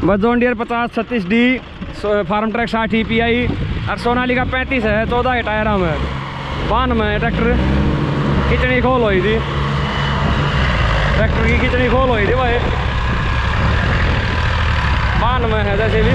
बस John Deere पचास, छत्तीस डी फार्म ट्रैक साठ ई पी आई और सोनाली का पैंतीस है चौदह के टायर में बान में ट्रैक्टर। खिचड़ी खोल हुई थी ट्रैक्टर की खिचड़ी खोल हुई थी भाई। बान में है, जैसे भी।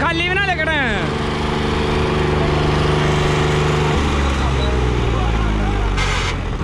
ഖലീഫിനല്ല